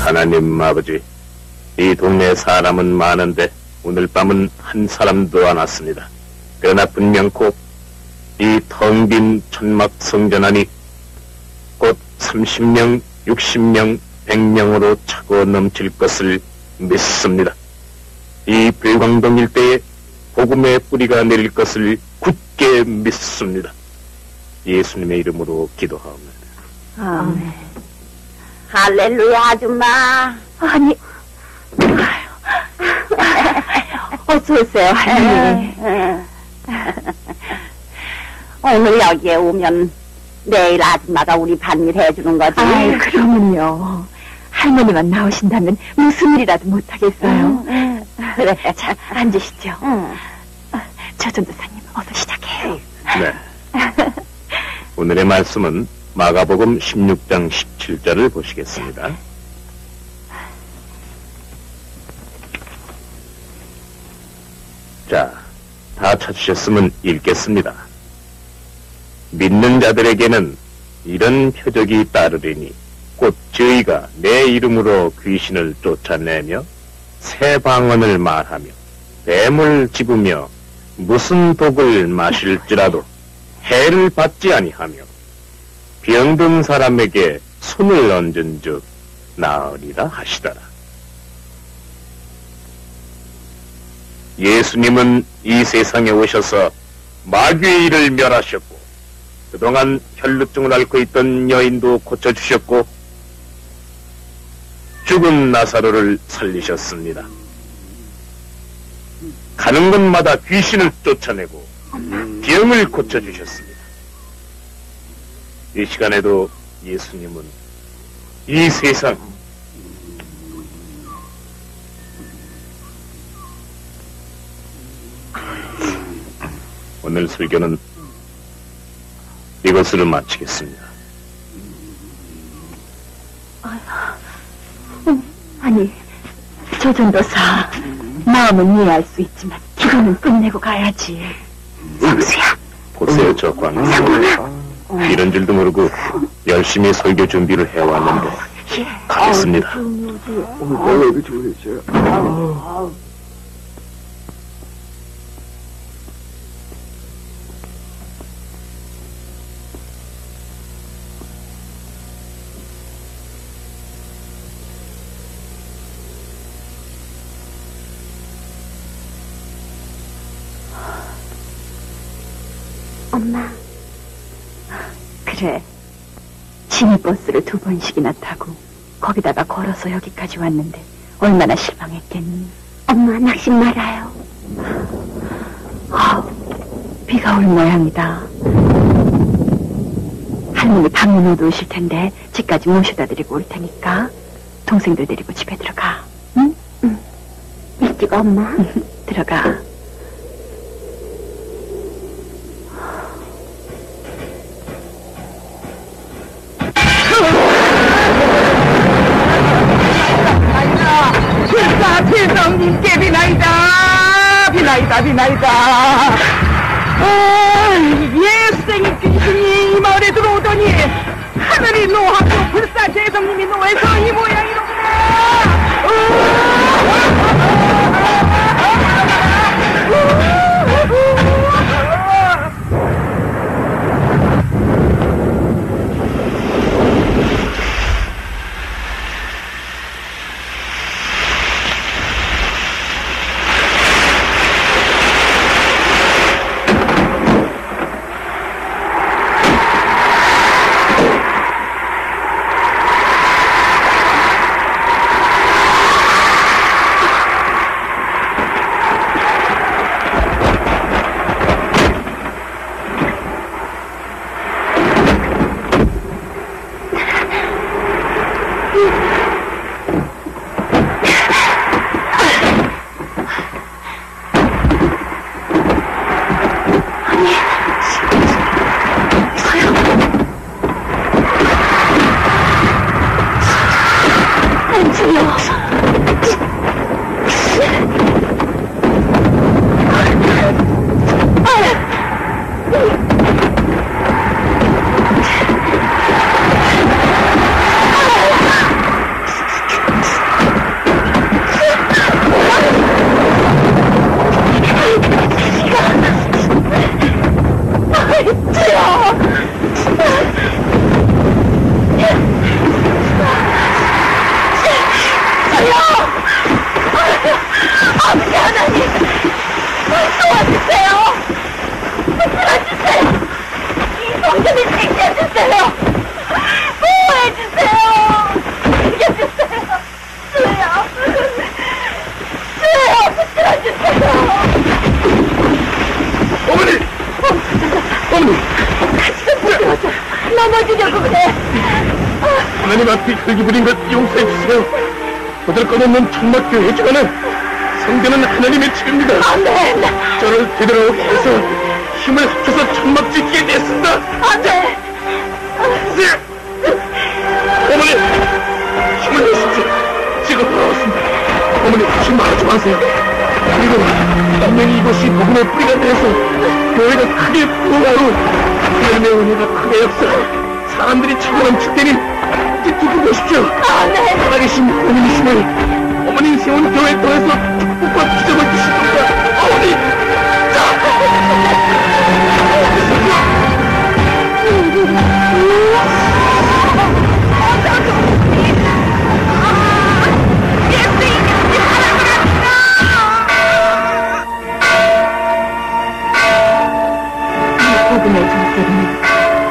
하나님 아버지, 이 동네 사람은 많은데 오늘 밤은 한 사람도 안 왔습니다. 그러나 분명코 이 텅 빈 천막 성전 안이 곧 30명, 60명, 100명으로 차고 넘칠 것을 믿습니다. 이 불광동 일대에 복음의 뿌리가 내릴 것을 굳게 믿습니다. 예수님의 이름으로 기도하옵니다. 아멘. 할렐루야, 아줌마. 아니, 어서 오세요, 할머니. 오늘 여기에 오면 내일 아줌마가 우리 반일 해주는 거지. 아이, 그러면요. 할머니만 나오신다면 무슨 일이라도 못하겠어요. 응, 그래. 자, 앉으시죠. 응. 저 전도사님, 어서 시작해요. 네. 오늘의 말씀은 마가복음 16장 17절을 보시겠습니다. 자, 다 찾으셨으면 읽겠습니다. 믿는 자들에게는 이런 표적이 따르리니 곧 저희가 내 이름으로 귀신을 쫓아내며 새 방언을 말하며 뱀을 집으며 무슨 독을 마실지라도 해를 받지 아니하며 병든 사람에게 손을 얹은 즉 나으리라 하시더라. 예수님은 이 세상에 오셔서 마귀의 일을 멸하셨고 그동안 혈루증을 앓고 있던 여인도 고쳐주셨고 죽은 나사로를 살리셨습니다. 가는 곳마다 귀신을 쫓아내고 병을 고쳐주셨습니다. 이 시간에도 예수님은 이 세상 오늘 설교는 이것으로 마치겠습니다. 아니, 저 전도사, 마음은 이해할 수 있지만 기도는 끝내고 가야지. 성수야, 보세요, 저 광수. 이런 줄도 모르고 열심히 설교 준비를 해왔는데 가겠습니다. 오늘 여기 좋으세요. 엄마. 그래. 시내버스를 두 번씩이나 타고 거기다가 걸어서 여기까지 왔는데 얼마나 실망했겠니? 엄마, 낙심 말아요. 아, 비가 올 모양이다. 할머니 방문호도 오실 텐데 집까지 모셔다 드리고 올 테니까 동생들 데리고 집에 들어가. 응? 일찍 엄마. 들어가. 거들꺼놓는 천막교회지만은 성전은 하나님의 집입니다. 아멘! 저를 되돌아오게 해서 힘을 합쳐서 천막 짓게 됐습니다. 아멘! 어머니! 힘을 내십시오. 제가 돌아왔습니다. 어머니 다시 말하지 마세요. 그리고 분명히 이곳이 복음의 뿌리가 돼서 교회가 크게 부흥하고 하나님의 은혜가 크게 역사 사람들이 차고 넘칠 때니 이제 두고 보십시오. 아멘! 살아계신 하나님이심을 어머니 세운 교회 통해서 축복과 기적을 주실 겁니다. 어머니!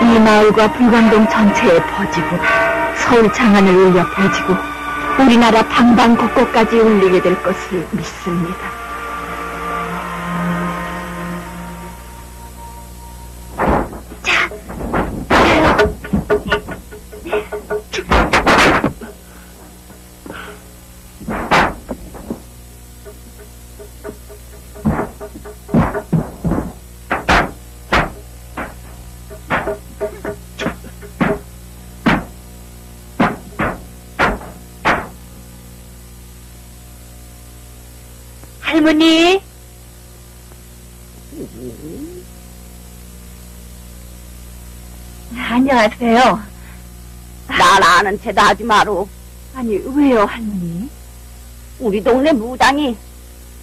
이 마을과 불광동 전체에 퍼지고 서울 장안을 울려 퍼지고 우리나라 방방 곳곳까지 울리게 될 것을 믿습니다. 할머니, 안녕하세요. 날 아는 체다 하지 마루. 아니, 왜요, 할머니? 우리 동네 무당이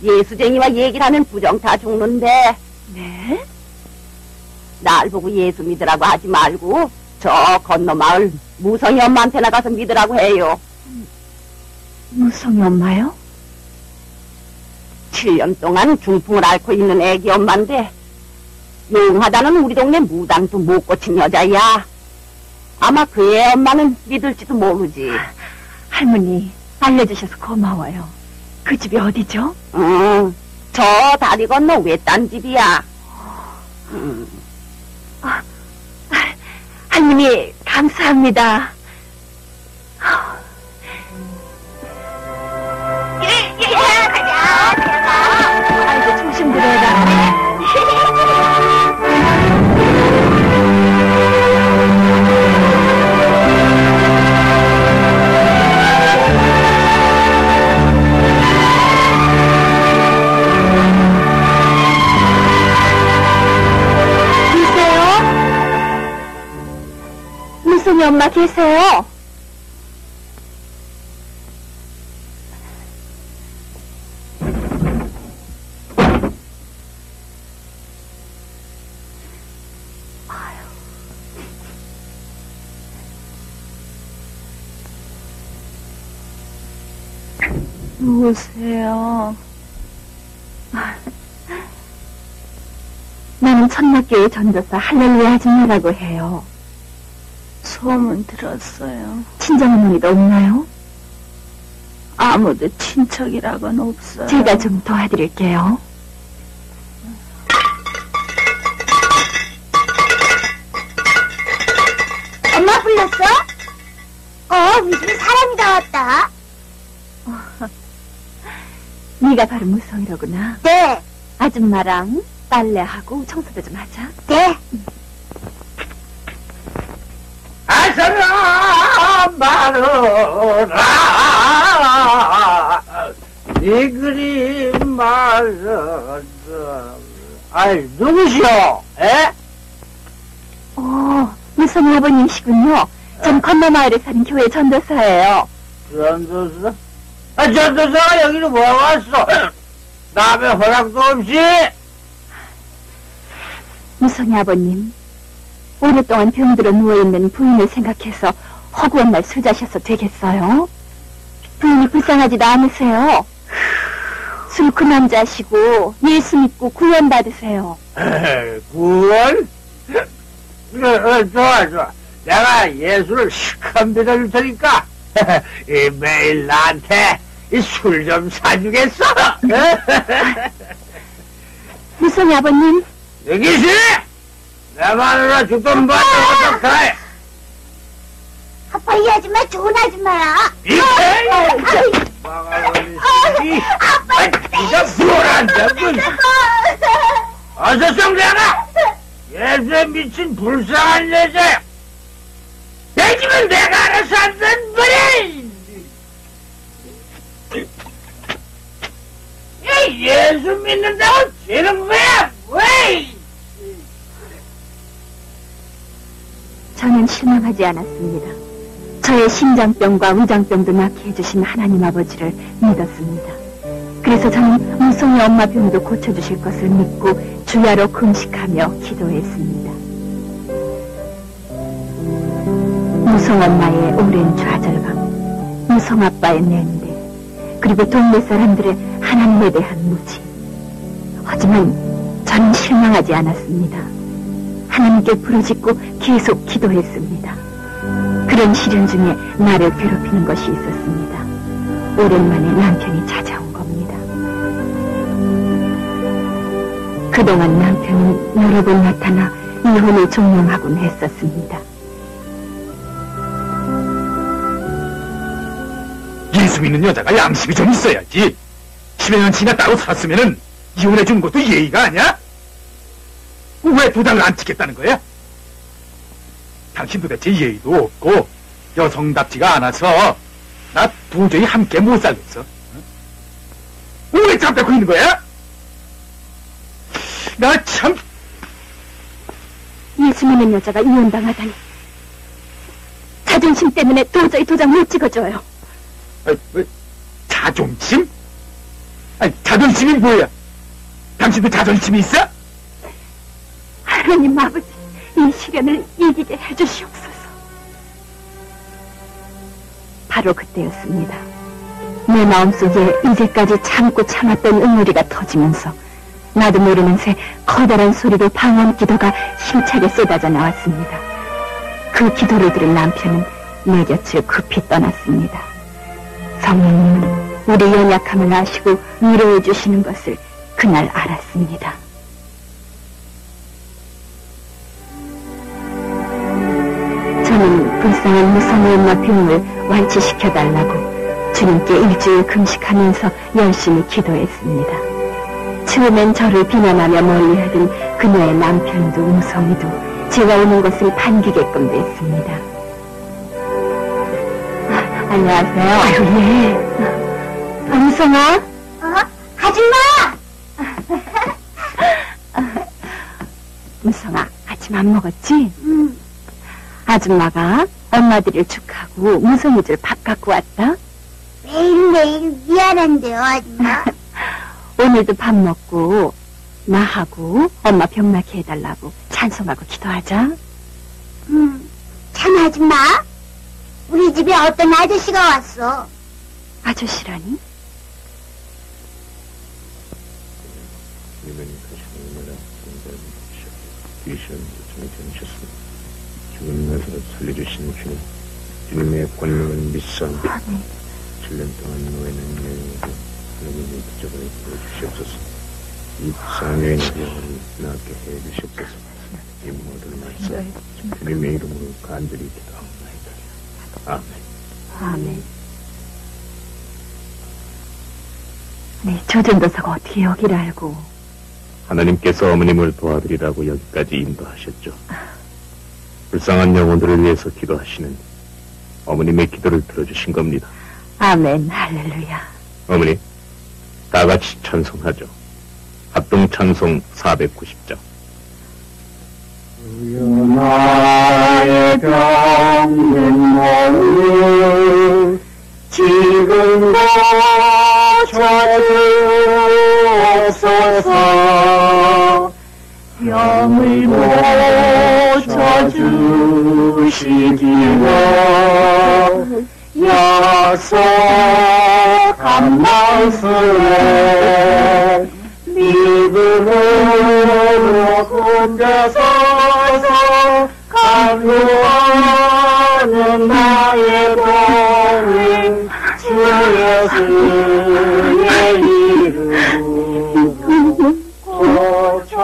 예수쟁이와 얘기를 하면 부정타 죽는데 네? 날 보고 예수 믿으라고 하지 말고 저 건너 마을 무성이 엄마한테 나가서 믿으라고 해요. 무성이 엄마요? 7년 동안 중풍을 앓고 있는 애기 엄마인데 용하다는 우리 동네 무당도 못 고친 여자야. 아마 그애 엄마는 믿을지도 모르지. 할머니, 알려주셔서 고마워요. 그 집이 어디죠? 응, 저 다리 건너 외딴 집이야. 음, 할머니, 감사합니다. 아이고, 조심 들어라. 계세요? 무슨 엄마 계세요? 누구세요? 나는 천막교회 전도사 할렐루야 아줌마라고 해요. 소문 들었어요. 친정어머니도 없나요? 아무도 친척이라고는 없어요. 제가 좀 도와드릴게요. 네가 바로 무성이로구나. 네, 아줌마랑 빨래하고 청소도 좀 하자. 네. 아서라 말어라 이 그림 말어라 아이 누구시오? 에? 어, 무성이 아버님이시군요. 전 건너 마을에 사는 교회 전도사예요. 전도사? 아 전도사가 여기로 뭐 왔어? 남의 허락도 없이 무성이 아버님, 오랫동안 병들어 누워있는 부인을 생각해서 허구한 날 술 자셔서 되겠어요? 부인이 불쌍하지도 않으세요? 술 그만 자시고 예수 믿고 구원 받으세요. 에이, 구원? 어, 어, 좋아, 좋아. 내가 예수를 시컷 믿어줄 테니까, 이 매일 나한테 술 좀 사주겠어? 무성이 아버님, 여기시! 내 마누라 죽던 받아 어떡해! 아빠 이 아줌마 좋은 아줌마야. 이게! 막아버리지. 아, 진짜 불안한데, 문. 어서 성대하라! 예수에 미친 불쌍한 여자야! 내 집은 내가 알아서 한단 말이야! 이 예수 믿는다고 지는 거야! 왜! 저는 실망하지 않았습니다. 저의 심장병과 위장병도 낫게 해주신 하나님 아버지를 믿었습니다. 그래서 저는 무성의 엄마 병도 고쳐주실 것을 믿고 주야로 금식하며 기도했습니다. 무성 엄마의 오랜 좌절감, 무성 아빠의 냉대, 그리고 동네 사람들의 하나님에 대한 무지. 하지만 저는 실망하지 않았습니다. 하나님께 부르짖고 계속 기도했습니다. 그런 시련 중에 나를 괴롭히는 것이 있었습니다. 오랜만에 남편이 찾아온 겁니다. 그동안 남편은 여러 번 나타나 이혼을 종용하곤 했었습니다. 예수 믿는 여자가 양심이 좀 있어야지. 10여 년 지나 따로 살았으면은 이혼해 주는 것도 예의가 아니야? 왜 도장을 안 찍겠다는 거야? 당신 도대체 예의도 없고 여성답지가 않아서 나 도저히 함께 못 살겠어. 응? 왜 잡고 있는 거야? 나 참, 예수 믿는 여자가 이혼당하다니. 자존심 때문에 도저히 도장 못 찍어줘요. 자존심? 아니, 자존심이 뭐야? 당신도 자존심이 있어? 하나님 아버지, 이 시련을 이기게 해주시옵소서. 바로 그때였습니다. 내 마음속에 이제까지 참고 참았던 응어리가 터지면서 나도 모르는 새 커다란 소리로 방언 기도가 힘차게 쏟아져 나왔습니다. 그 기도를 들은 남편은 내 곁을 급히 떠났습니다. 성령님은 우리 연약함을 아시고 위로해 주시는 것을 그날 알았습니다. 저는 불쌍한 무성의 엄마 병을 완치시켜달라고 주님께 일주일 금식하면서 열심히 기도했습니다. 처음엔 저를 비난하며 멀리하던 그녀의 남편도 무성이도 제가 오는 것을 반기게끔 됐습니다. 아, 안녕하세요. 아유, 예. 아, 무성아? 어? 아줌마! 무성아, 아침 안 먹었지? 음, 아줌마가 엄마들을 축하고 무성이들 밥 갖고 왔다. 매일매일 미안한데요, 아줌마. 오늘도 밥 먹고 나하고 엄마 병 낫게 해달라고 찬송하고 기도하자. 음, 참 아줌마. 우리 집에 어떤 아저씨가 왔어. 아저씨라니? 것을 살려주신 주님, 주님의 권능을 믿사옵니다. 7년 동안 노예는 여행으로 하나님의 기적을 보여주시옵소서. 이 불쌍한 여인의 영혼을 낫게 해주시옵소서. 이 모든 말씀 주님의 이름으로 간절히 기도합니다. 아멘. 아멘. 네, 조전도사가 어떻게 여기를 알고 하나님께서 어머님을 도와드리라고 여기까지 인도하셨죠. 불쌍한 영혼들을 위해서 기도하시는 어머님의 기도를 들어주신 겁니다. 아멘, 할렐루야. 어머니, 다 같이 찬송하죠. 합동 찬송 490장. 나의 병든 몸을 지금도 찾으옵소서 병을 고쳐주시기로. 약속하옵소서 혼자 서서 간구하는 나의 동행 주 예수의 이름 고쳐주옵소서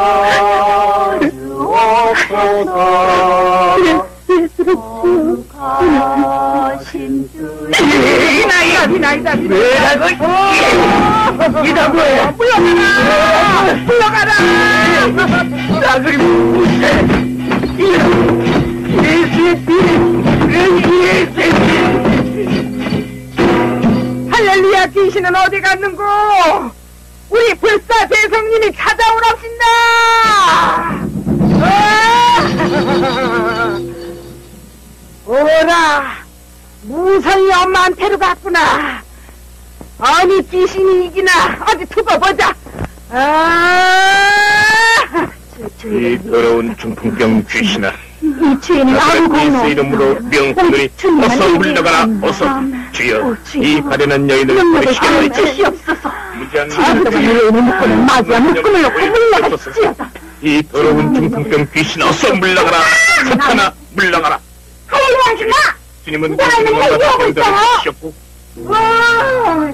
이 나이다, 이 나이다. 왜라고 이다 뭐야 물러가라! 물러가라! 나 그리 무쇠 할렐루야 귀신은 어디 갔는고? 우리 불사 대성님이 찾아오랍 무성이 엄마한테로 갔구나. 아니 귀신이 이기나 어디 두고 보자. 아! 이 더러운 중풍병 귀신아. 이 주인은 아무 공로 예수 이름으로 주님만 어서 물러가라 음, 어서 음. 주여. 이 가련한 여인을 버리시겠나이다 주시옵소서. 무지한 지금부터 여인의 묶고는 마주와 묶음을 놓고 물러가시지어다. 이 더러운 중풍병 귀신 어서 물러가라 사탄아 물러가라 할렐루야 아줌마! 주님은 귀신과 해결하고 병들을 있어요. 주셨고 와!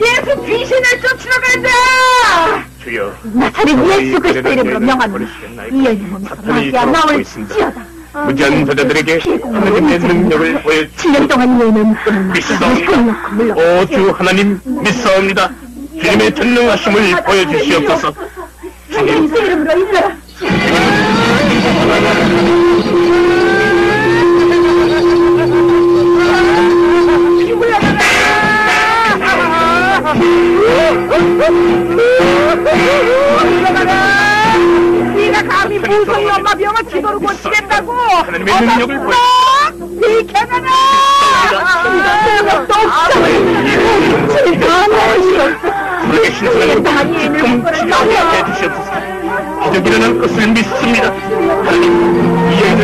예수 귀신을 쫓으러 가자! 주여 나사렛 예수 그리스도 이름으로 명하노니 이 여인의 몸에서 마귀야 있습니다. 나올 지어다. 무지한 저자들에게 하나님의 능력을 보여주 7년 동안 이 여인은 믿사옵니다. 오 주 하나님 믿사옵니다 주님의 전능하심을 보여주시옵소서 예수 이름으로 인도라. 물러가라! 네가 감히 무성이 엄마 병을 기도로 고치겠다고! 하나님의 능력을 보여 비켜나라! 능력도 없어. 불의 신선한 지금 치료해 주시옵소서 기적 일어날 것을 믿습니다 하나님 이 여인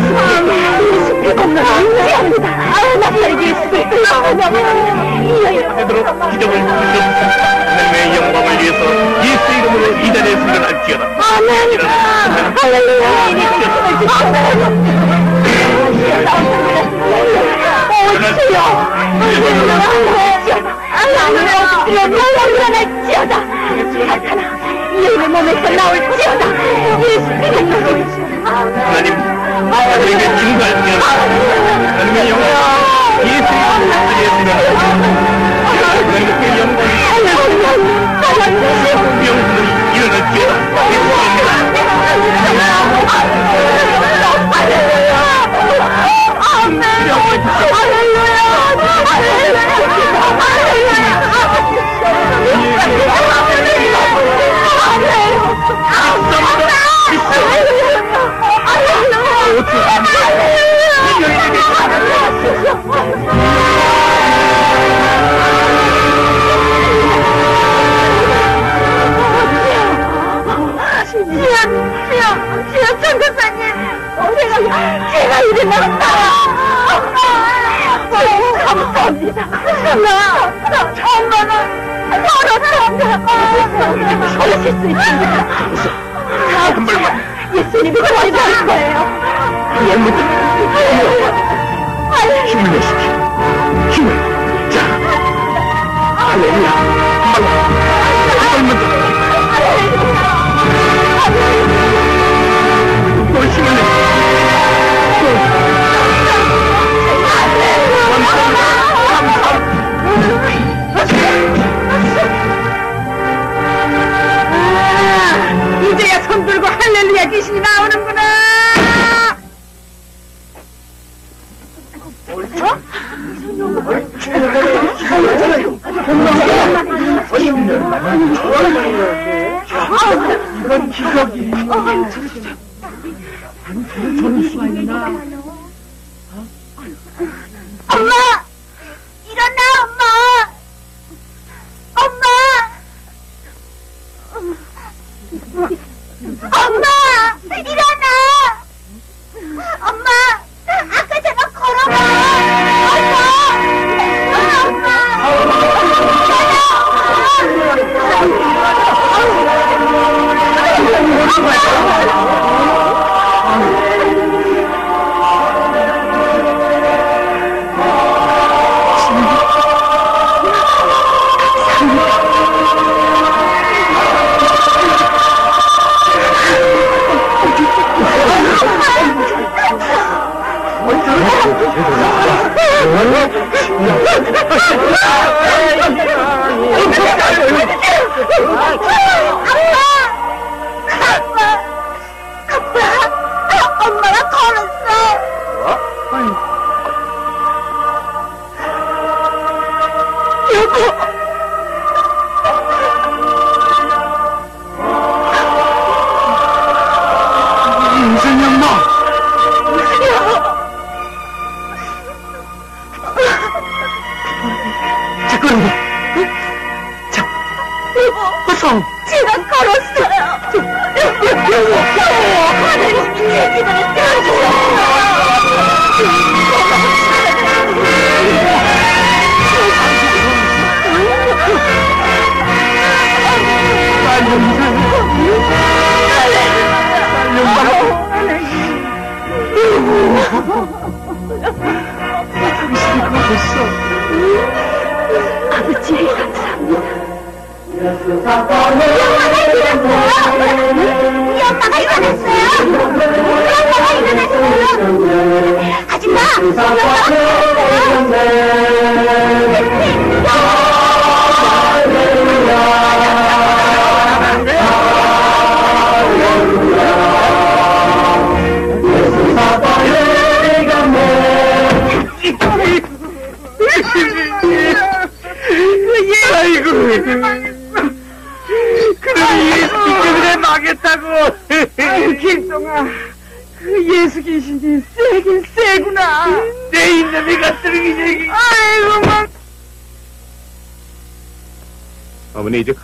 오, 주여. 나는 이름으로. 하나님 아들에게 증거할지어다 하나님의 영광 예수 이름으로 이 자리에 일어날지어다 하나님께 영광이 일어날지어다 믿습니다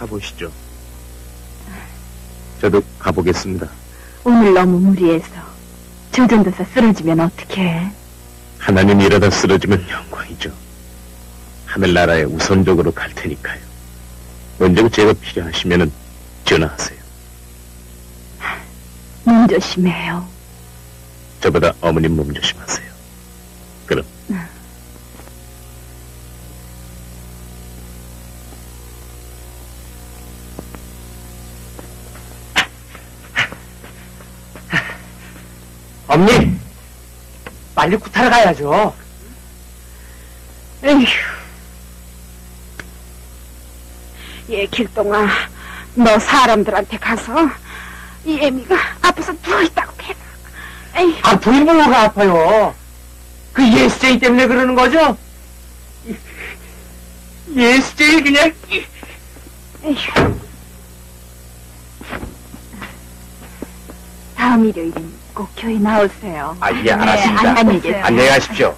가보시죠. 저도 가보겠습니다. 오늘 너무 무리해서 조전도사 쓰러지면 어떡해? 하나님 이러다 쓰러지면 영광이죠. 하늘나라에 우선적으로 갈 테니까요. 언제고 제가 필요하시면은 전화하세요. 몸 조심해요. 저보다 어머님 몸 조심 언니, 빨리 구타러 가야죠. 에휴. 얘 길동아, 너 사람들한테 가서 이 애미가 아파서 누워있다고 해라. 에휴. 아프긴 뭐가 아파요. 그 예수제이 때문에 그러는 거죠? 예수제이 그냥 에휴. 다음 일요일은 꼭 교회 나오세요. 아, 예, 네, 알았습니다. 안녕히 계세요. 안녕히 가십시오.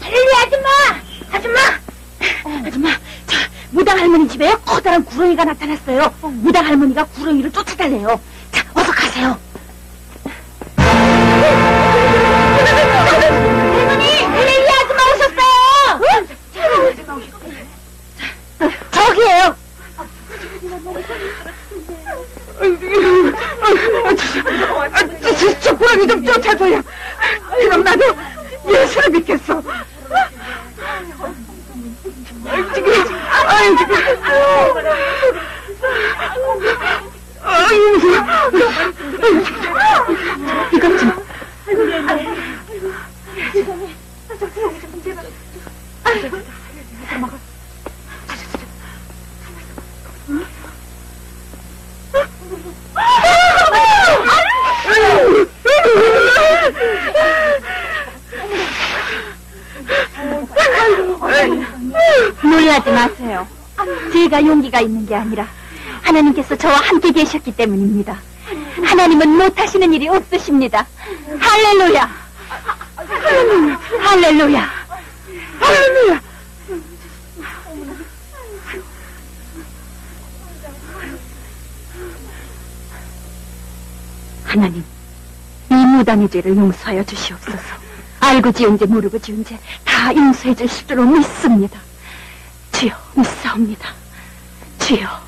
할렐루 아줌마! 아줌마! 아줌마, 저 무당 할머니 집에요 커다란 구렁이가 나타났어요. 무당 할머니가 구렁이를 쫓아달래요. 자, 어서 가세요. 할머니, 할렐루 아줌마 오셨어요. 저기에요. 아, 저, 구렁이 좀 쫓아줘요. 그럼 나도 예수를 믿겠어. 지금. 아유, 이것 좀. 놀라지 마세요. 제가 용기가 있는 게 아니라 하나님께서 저와 함께 계셨기 때문입니다. 하나님은 못하시는 일이 없으십니다. 할렐루야! 할렐루야! 할렐루야! 할렐루야. 하나님, 이 무당의 죄를 용서하여 주시옵소서. 알고 지은 죄 모르고 지은 죄 다 용서해 줄로 믿습니다. 주여 믿사옵니다. 주여.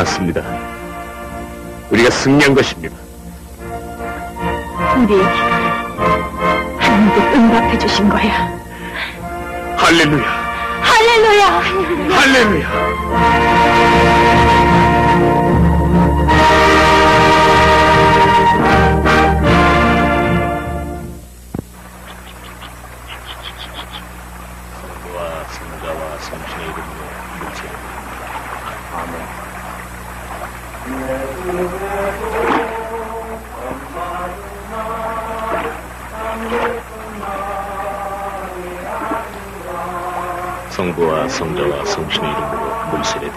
물러갔습니다. 우리가 승리한 것입니다. 우리의 기도를 하나님께 응답해 주신 거야. 할렐루야! 할렐루야! 할렐루야! 성부와 성자와 성신의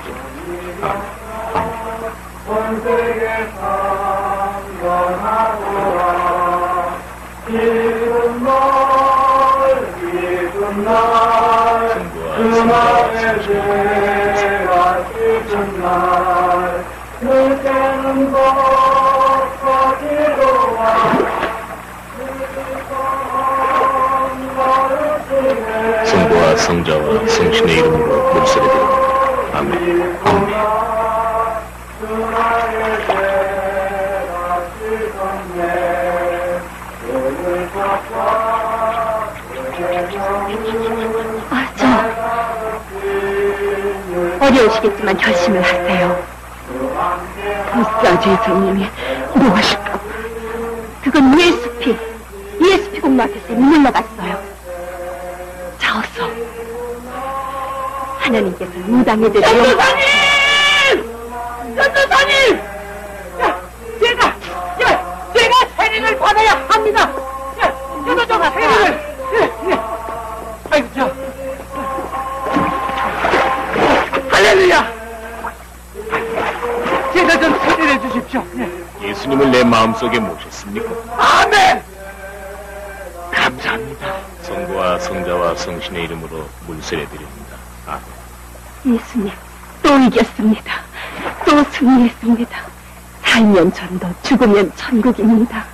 성자와 성신의 이름으로 물세례 드립니다. 아멘. 아멘. 저 어려우시겠지만 결심을 하세요. 불사 제성님이 무엇일까? 그건 예수피, 예수피 공로 앞에서 물러갔어요. 하나님께서 무당에들 전도사님! 전도사님! 야, 제가, 야, 제가 세례를 받아야 합니다. 야, 저도 좀 세례를. 예, 예. 아이고, 저. 할렐루야! 제가 좀 세례를 주십시오. 예. 예수님을 내 마음속에 모셨습니까? 아멘! 감사합니다. 성부와 성자와 성신의 이름으로 물세례 드립니다. 예수님, 또 이겼습니다. 또 승리했습니다. 살면 전도, 죽으면 천국입니다.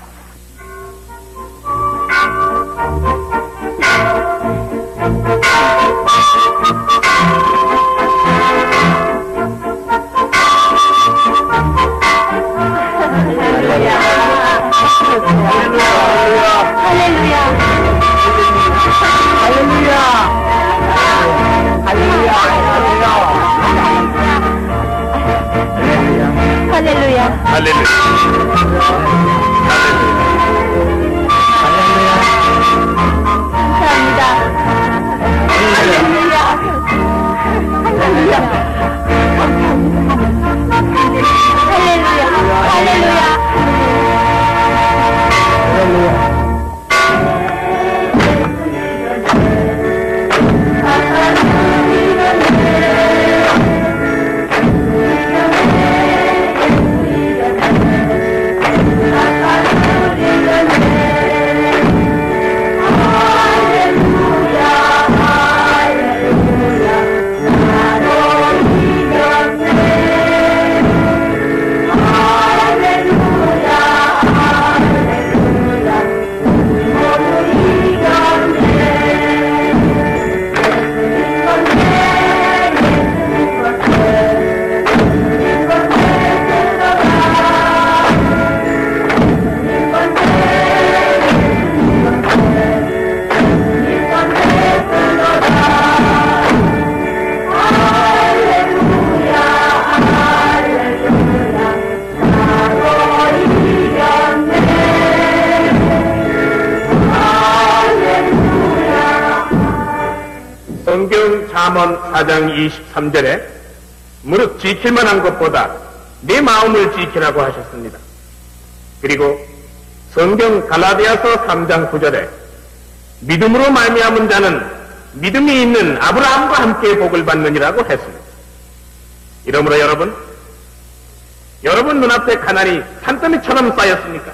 지킬 만한 것보다 내 마음을 지키라고 하셨습니다. 그리고 성경 갈라디아서 3장 9절에 믿음으로 말미암은 자는 믿음이 있는 아브라함과 함께 복을 받느니라고 했습니다. 이러므로 여러분, 여러분 눈앞에 가난이 산더미처럼 쌓였습니까?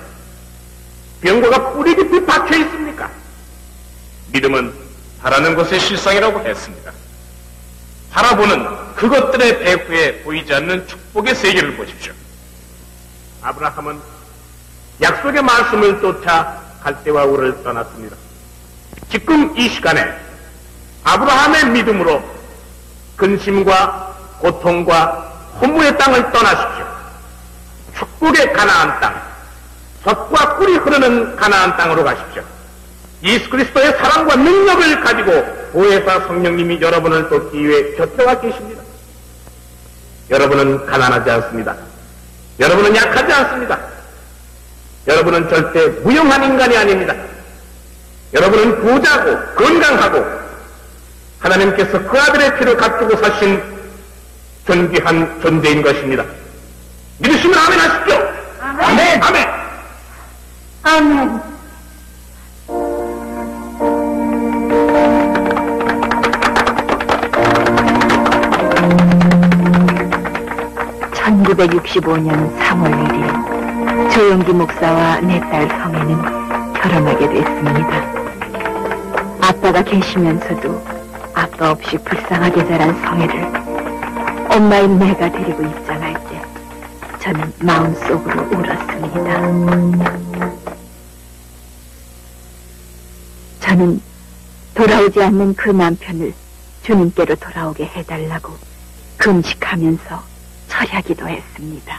병고가 뿌리 깊이 박혀 있습니까? 믿음은 바라는 것의 실상이라고 했습니다. 바라보는 그것들의 배후에 보이지 않는 축복의 세계를 보십시오. 아브라함은 약속의 말씀을 쫓아 갈대와 우를 떠났습니다. 지금 이 시간에 아브라함의 믿음으로 근심과 고통과 허무의 땅을 떠나십시오. 축복의 가나안 땅, 젖과 꿀이 흐르는 가나안 땅으로 가십시오. 예수 그리스도의 사랑과 능력을 가지고 보혜사 성령님이 여러분을 돕기 위해 곁에 와 계십니다. 여러분은 가난하지 않습니다. 여러분은 약하지 않습니다. 여러분은 절대 무용한 인간이 아닙니다. 여러분은 부자고 건강하고 하나님께서 그 아들의 피를 갖추고 사신 존귀한 존재인 것입니다. 믿으시면 아멘 하십시오. 아멘. 아멘. 아멘. 1965년 3월 1일 조영기 목사와 내 딸 성애는 결혼하게 됐습니다. 아빠가 계시면서도 아빠 없이 불쌍하게 자란 성애를 엄마인 내가 데리고 입장할 때 저는 마음속으로 울었습니다. 저는 돌아오지 않는 그 남편을 주님께로 돌아오게 해달라고 금식하면서 철야기도 했습니다.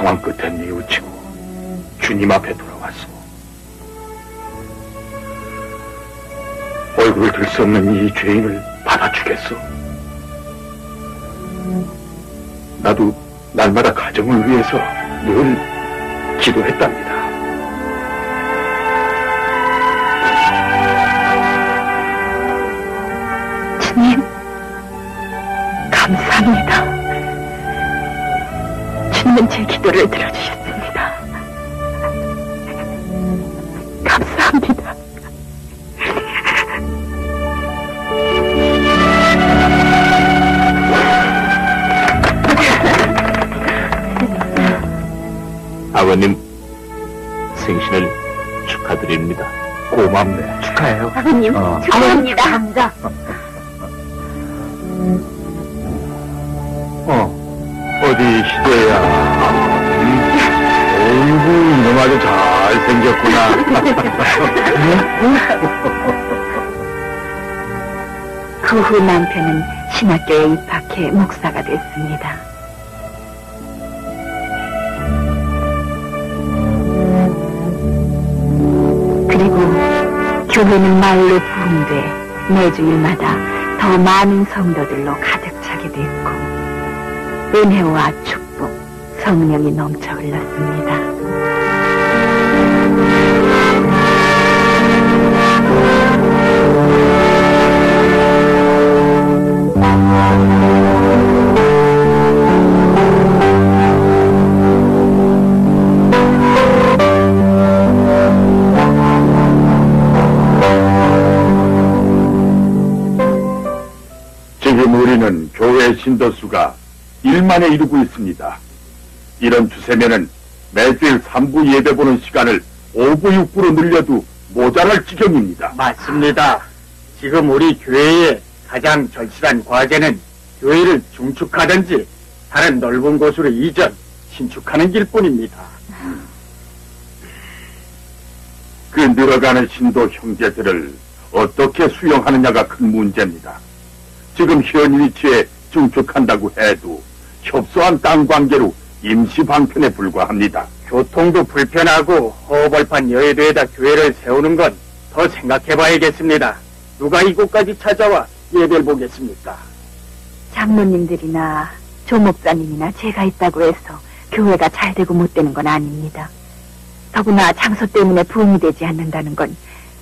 방황 끝에 뉘우치고 주님 앞에 돌아왔소. 얼굴을 들수 없는 이 죄인을 받아주겠소. 나도 날마다 가정을 위해서 늘 기도했답니다. 주님은 제 기도를 들어주셨습니다. 감사합니다. 아버님 생신을 축하드립니다. 고맙네. 축하해요. 아버님, 어. 축하합니다. 감사. 아주 잘생겼구나. 그 후 남편은 신학교에 입학해 목사가 됐습니다. 그리고 교회는 말로 부흥돼 매주일마다 더 많은 성도들로 가득 차게 됐고 은혜와 축복, 성령이 넘쳐 흘렀습니다. 교회 신도수가 1만에 이르고 있습니다. 이런 추세면은 매주일 3부 예배 보는 시간을 5부 6부로 늘려도 모자랄 지경입니다. 맞습니다. 지금 우리 교회의 가장 절실한 과제는 교회를 중축하든지 다른 넓은 곳으로 이전, 신축하는 길뿐입니다. 그 늘어가는 신도 형제들을 어떻게 수용하느냐가 큰 문제입니다. 지금 현 위치에 중축한다고 해도 협소한 땅 관계로 임시 방편에 불과합니다. 교통도 불편하고 허벌판 여의도에다 교회를 세우는 건 더 생각해 봐야겠습니다. 누가 이곳까지 찾아와 예배를 보겠습니까? 장로님들이나 조목사님이나 제가 있다고 해서 교회가 잘 되고 못 되는 건 아닙니다. 더구나 장소 때문에 부흥이 되지 않는다는 건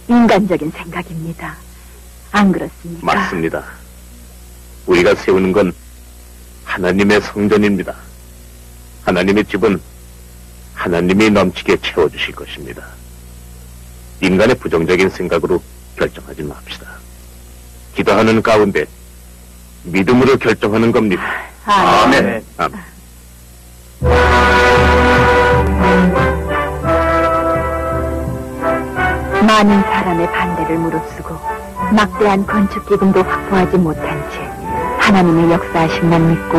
인간적인 생각입니다. 안 그렇습니까? 맞습니다. 우리가 세우는 건 하나님의 성전입니다. 하나님의 집은 하나님이 넘치게 채워주실 것입니다. 인간의 부정적인 생각으로 결정하지 맙시다. 기도하는 가운데 믿음으로 결정하는 겁니다. 아멘. 아멘. 많은 사람의 반대를 무릅쓰고 막대한 건축 기금도 확보하지 못한 채 하나님의 역사하심만 믿고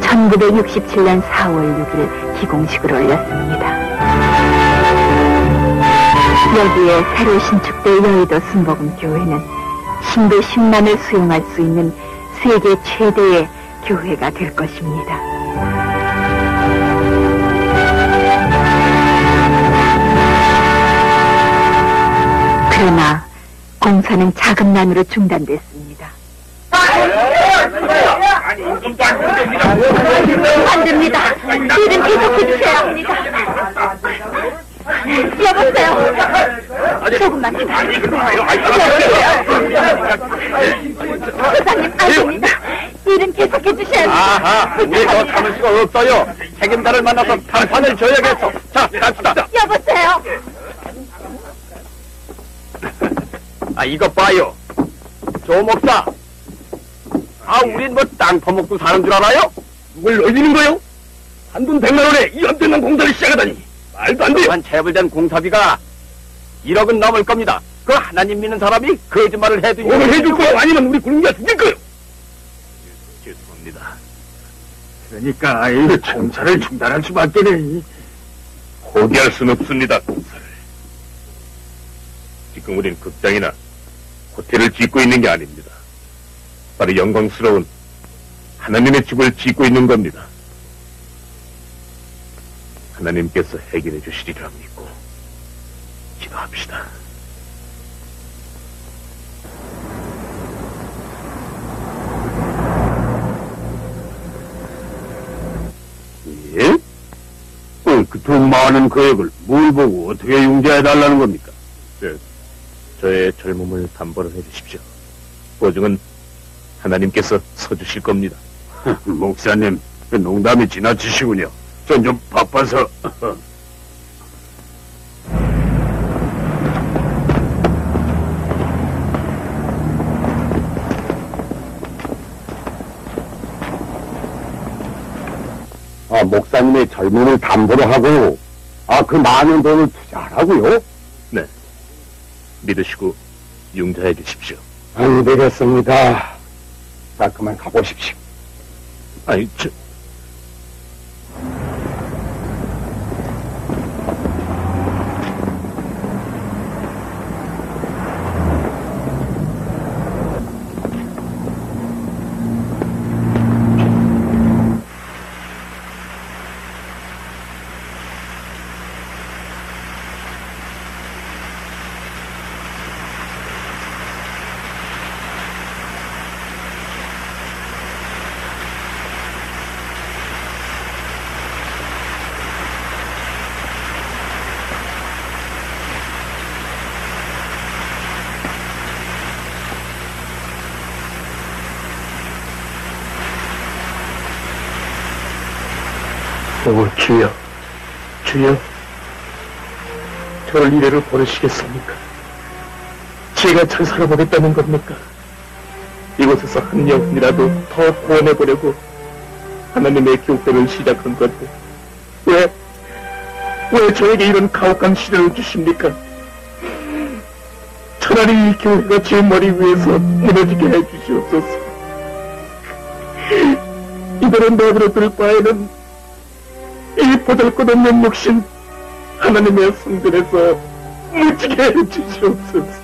1967년 4월 6일 기공식을 올렸습니다. 여기에 새로 신축될 여의도 순복음 교회는 신도 10만을 수용할 수 있는 세계 최대의 교회가 될 것입니다. 그러나 공사는 자금난으로 중단됐습니다. 안 됩니다. 일은 계속해 주셔야 합니다. 여보세요. 조금만 기다려주세요. 회장님, 안 됩니다. 일은 계속해 주셔야 합니다. 아하, 우리 더 참을 수가 없어요. 책임자를 만나서 단판을 줘야겠어. 자, 갑시다. 여보세요. 아, 이것 봐요. 조 목사. 아, 우린 뭐 땅 퍼먹고 사는 줄 알아요? 누굴 놀리는 거요? 한돈 백만 원에 이 엄청난 공사를 시작하다니. 말도 안 돼. 한 체불된 공사비가 1억은 넘을 겁니다. 그 하나님 믿는 사람이 거짓말을 해도 오늘 해줄 거요? 아니면 우리 군기가 죽일 거요? 죄송합니다. 그러니까 이 공사를 중단할 수밖에는 포기할 수는 없습니다, 공사를. 지금 우린 극장이나 호텔을 짓고 있는 게 아닙니다. 바로 영광스러운 하나님의 집을 짓고 있는 겁니다. 하나님께서 해결해 주시리라 믿고 기도합시다. 예? 어, 그돈 많은 거액을 뭘 보고 어떻게 융자해달라는 겁니까? 저, 저의 젊음을 담보로 해주십시오. 보증은 하나님께서 서주실 겁니다. 목사님, 그 농담이 지나치시군요. 전 좀 바빠서. 아, 목사님의 젊음을 담보로 하고, 아, 그 많은 돈을 투자하라고요? 네. 믿으시고 융자해 주십시오. 안 되겠습니다. 자, 그만 가보십시오. 아 주여, 주여, 저를 이래로 보내시겠습니까? 제가 잘 살아보겠다는 겁니까? 이곳에서 한 영혼이라도 더 구원해보려고 하나님의 교회를 시작한 건데, 왜, 왜 저에게 이런 가혹한 시련을 주십니까? 차라리 이 교회가 제 머리 위에서 무너지게 해주시옵소서. 이대로 내버려둘 바에는 이 보잘것없는 몫인 하나님의 성전에서 묻히게 해주시옵소서.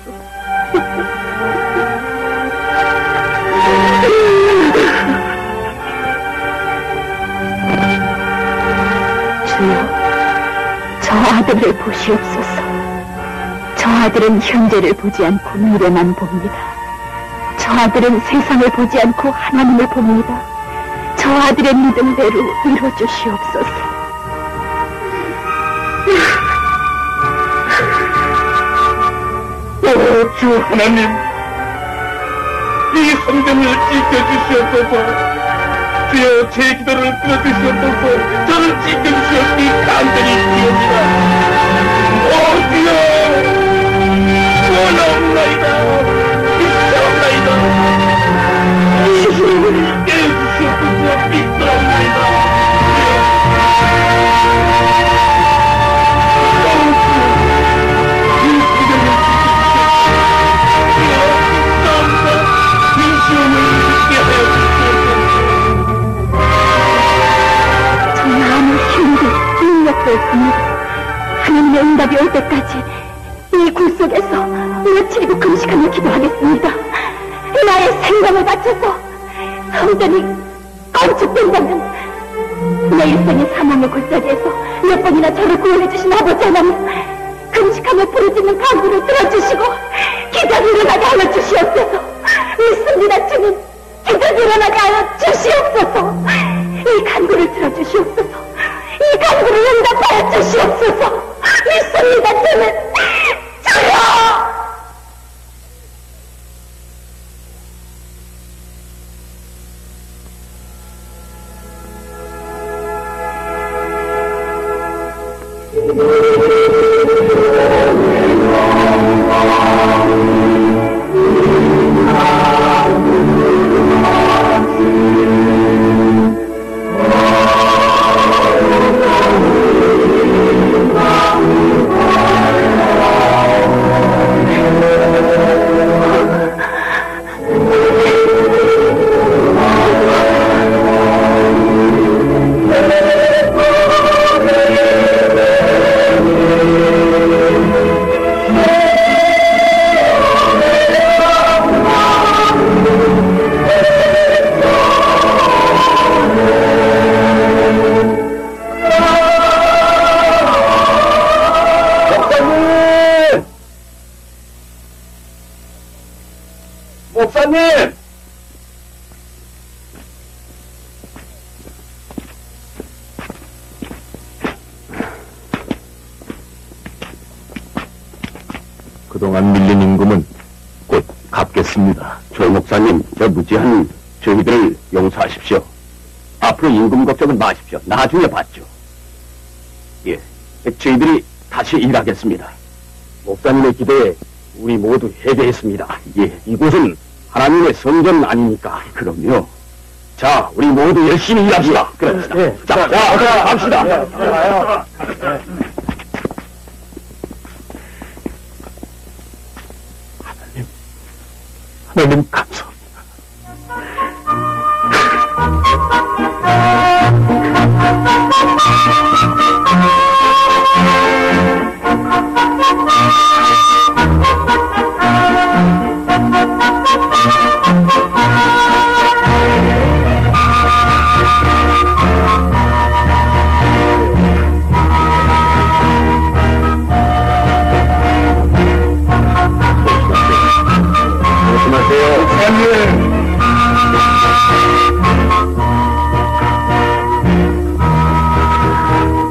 주여, 저 아들을 보시옵소서. 저 아들은 현재를 보지 않고 미래만 봅니다. 저 아들은 세상을 보지 않고 하나님을 봅니다. 저 아들의 믿음대로 이루어주시옵소서. 주 하나님, 이 성전을 지켜주시옵소서. 주여 제 기도를 들어주시옵소서. 저를 지켜주시옵기 간절히 기옵니다. 바쳐서 성전이 건축된다면 내 일생의 사망의 골짜기에서 몇 번이나 저를 구원해주신 아버지 하나님 금식하며 부르짖는 간구를 들어주시고 기적이 일어나게 하여 주시옵소서. 믿습니다 주님. 기적이 일어나게 하여 주시옵소서. 이 간구를 들어주시옵소서. 이 간구를 응답하여 주시옵소서 갚겠습니다. 조 목사님, 저 무지한 저희들을 용서하십시오. 앞으로 임금 걱정은 마십시오. 나중에 봤죠. 예, 저희들이 다시 일하겠습니다. 목사님의 기도에 우리 모두 회개했습니다. 예, 이곳은 하나님의 성전 아닙니까? 그럼요. 자, 우리 모두 열심히 일합시다. 그럽시다. 자, 자, 자, 갑시다. 하나님 감사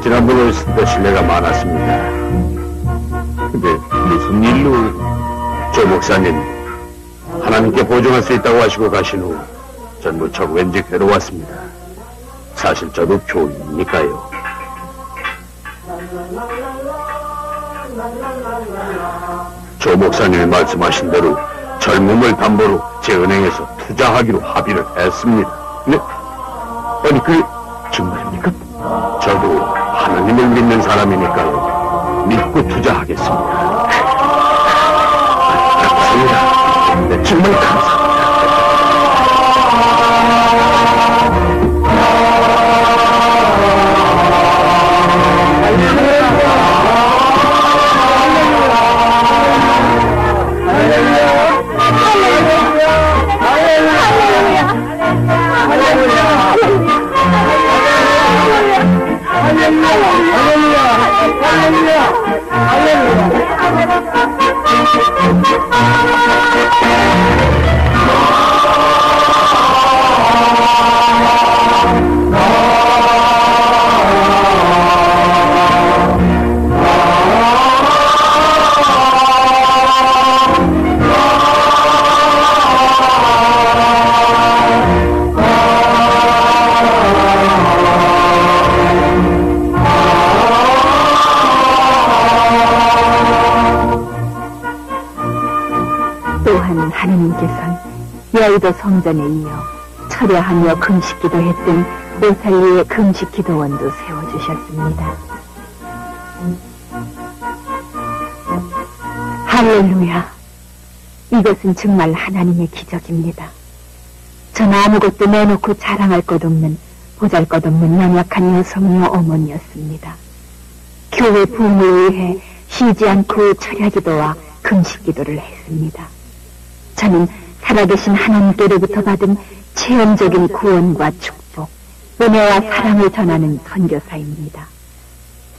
지난번에 있을 때 신뢰가 많았습니다. 근데 무슨 일로 조 목사님 하나님께 보증할 수 있다고 하시고 가신 후 전 무척 왠지 괴로웠습니다. 사실 저도 교인이니까요. 조 목사님이 말씀하신 대로 젊음을 담보로 제 은행에서 투자하기로 합의를 했습니다. 네? 아니, 그게 정말입니까? 저도 하나님을 믿는 사람이니까요. 믿고 투자하겠습니다. 감사합니다. 네, 정말 감사합니다. 또한 여의도 성전에 이어 철야하며 금식기도 했던 오살리의 금식기도원도 세워주셨습니다. 할렐루야! 이것은 정말 하나님의 기적입니다. 전 아무것도 내놓고 자랑할 것 없는 보잘 것 없는 연약한 여성이요 어머니였습니다. 교회 부흥을 위해 쉬지 않고 철야 기도와 금식 기도를 했습니다. 저는 살아계신 하나님께로부터 받은 체험적인 구원과 축복, 은혜와 사랑을 전하는 선교사입니다.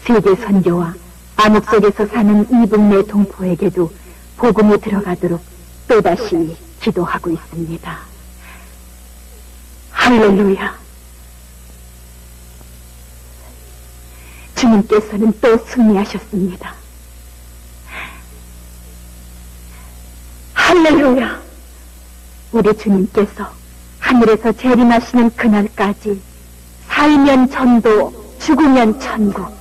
세계 선교와 암흑 속에서 사는 이북내 동포에게도 복음이 들어가도록 또다시 기도하고 있습니다. 할렐루야. 주님께서는 또 승리하셨습니다. 할렐루야. 우리 주님께서 하늘에서 재림하시는 그날까지 살면 전도 죽으면 천국.